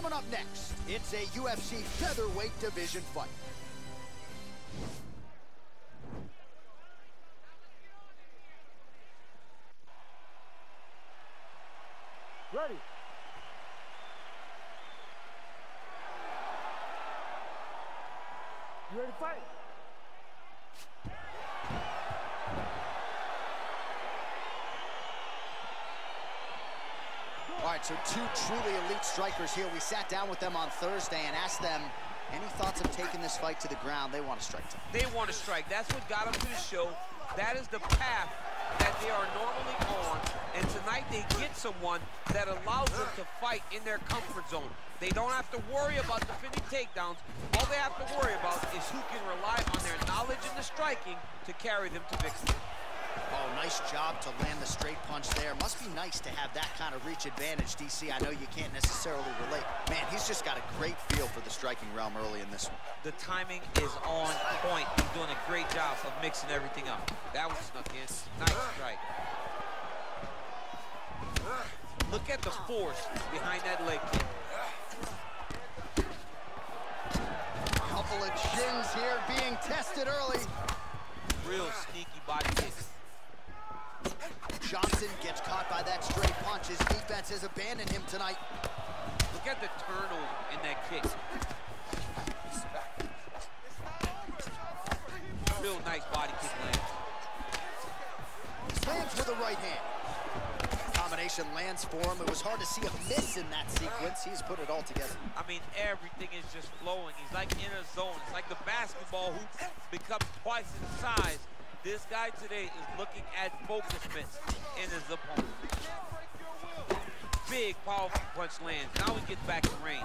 Coming up next, it's a UFC featherweight division fight. Ready. You ready to fight? So two truly elite strikers here. We sat down with them on Thursday and asked them any thoughts of taking this fight to the ground. They want to strike tonight. They want to strike. That's what got them to the show. That is the path that they are normally on. And tonight they get someone that allows them to fight in their comfort zone. They don't have to worry about defending takedowns. All they have to worry about is who can rely on their knowledge in the striking to carry them to victory. Oh, nice job to land the straight punch there. Must be nice to have that kind of reach advantage, DC. I know you can't necessarily relate. Man, he's just got a great feel for the striking realm early in this one. The timing is on point. He's doing a great job of mixing everything up. That was snuck in. Nice strike. Look at the force behind that leg kick. Couple of chins here being tested early. Real sneaky body kicks. Johnson gets caught by that straight punch. His defense has abandoned him tonight. Look at the turnover in that kick. Real nice body kick lands. Lands with a right hand. Combination lands for him. It was hard to see a miss in that sequence. He's put it all together. I mean, everything is just flowing. He's like in a zone. It's like the basketball hoop becomes twice in size. This guy today is looking at focus mitts in his opponent. Big, powerful punch lands. Now he gets back in range.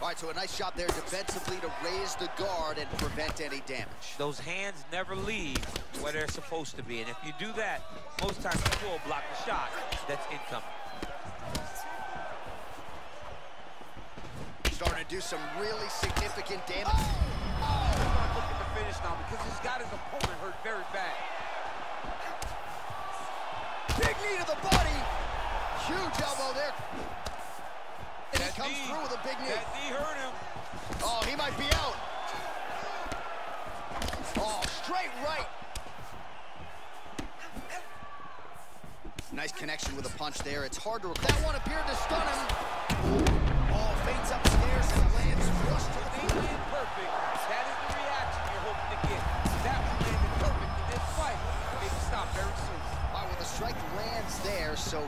All right, so a nice shot there defensively to raise the guard and prevent any damage. Those hands never leave where they're supposed to be. And if you do that, most times you will block the shot that's incoming. Starting to do some really significant damage. Oh! Finish now because he's got his opponent hurt very bad. Big knee to the body. Huge elbow there. And That he comes knee- through with a big knee. That knee hurt him. Oh, he might be out. Oh, straight right. Nice connection with a punch there. It's hard to recall. That one appeared to stun him.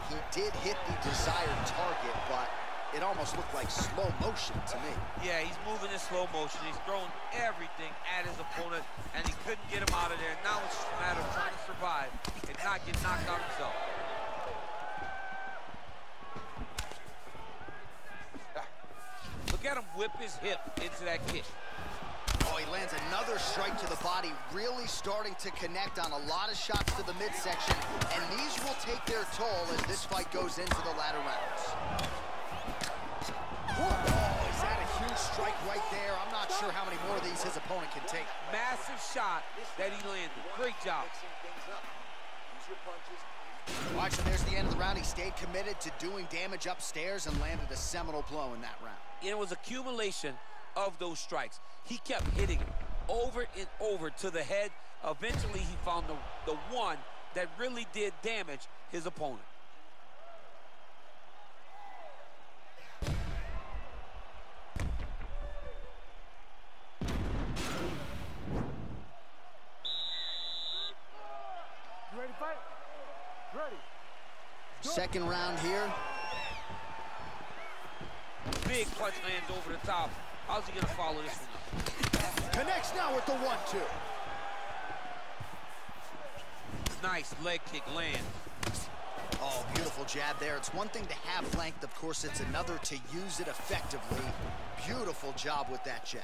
He did hit the desired target, but it almost looked like slow motion to me. Yeah, he's moving in slow motion. He's throwing everything at his opponent, and he couldn't get him out of there. Now it's just a matter of trying to survive and not get knocked out himself. Look at him whip his hip into that kick. Oh, he lands another strike to the body, really starting to connect on a lot of shots to the midsection, and these will take their toll as this fight goes into the latter rounds. Oh, he's had a huge strike right there. I'm not sure how many more of these his opponent can take. Massive shot that he landed. Great job. Watch, so there's the end of the round. He stayed committed to doing damage upstairs and landed a seminal blow in that round. It was accumulation of those strikes. He kept hitting him over and over to the head. Eventually, he found the, the one that really did damage his opponent. You ready to fight? Ready. Second round here. Big punch lands over the top. How's he gonna follow this one up? Connects now with the one-two. Nice leg kick land. Oh, beautiful jab there. It's one thing to have length, of course, it's another to use it effectively. Beautiful job with that jab.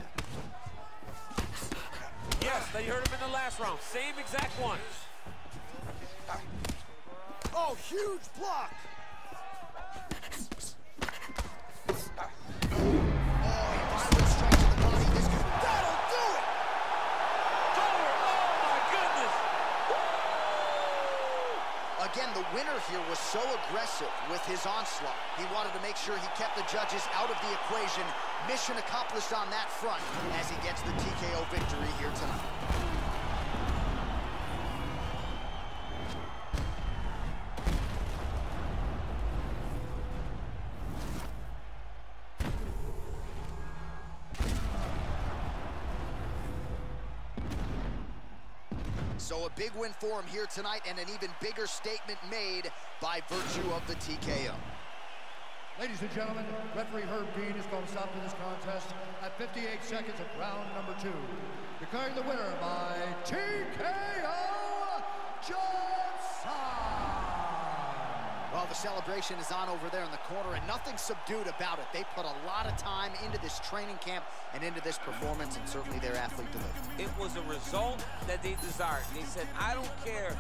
Yes, they heard him in the last round. Same exact one. Oh, huge block. Oh, he violent strike to the body. This could, that'll do it. Forward. Oh my goodness. Again, the winner here was so aggressive with his onslaught. He wanted to make sure he kept the judges out of the equation. Mission accomplished on that front as he gets the TKO victory here tonight. So a big win for him here tonight and an even bigger statement made by virtue of the TKO. Ladies and gentlemen, referee Herb Dean has called a stop to this contest at 58 seconds of round number two. Declaring the winner by TKO, Johnson! Well, the celebration is on over there in the corner, and nothing subdued about it. They put a lot of time into this training camp and into this performance, and certainly their athlete delivered. It was a result that they desired. They said, I don't care